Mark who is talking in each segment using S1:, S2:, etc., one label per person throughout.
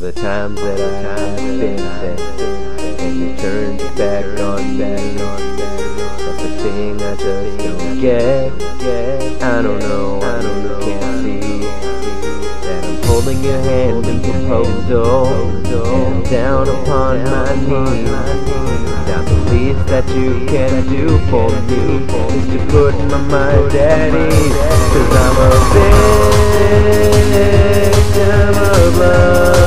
S1: The times that I have been there. And you turned your back on me. That's the thing I just don't get. I don't know, I don't know can't see That I'm holding your hand in proposal. Down upon my knees. Now the least that you can do for me Is to put my mind at ease. Cause I'm a victim of love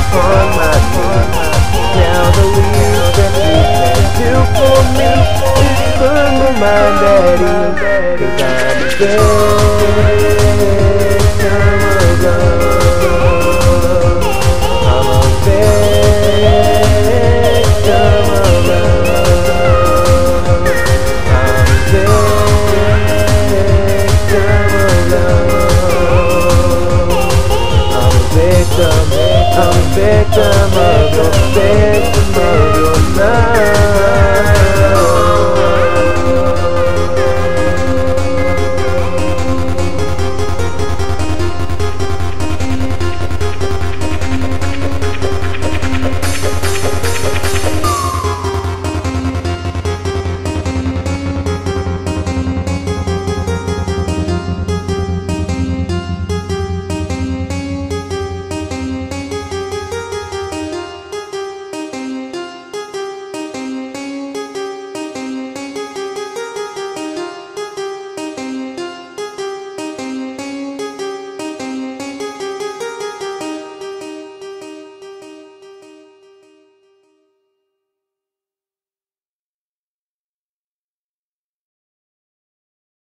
S1: upon my knees. Now the least that you can do for me is put my mind. Cause I'm there. I'm a victim of your victim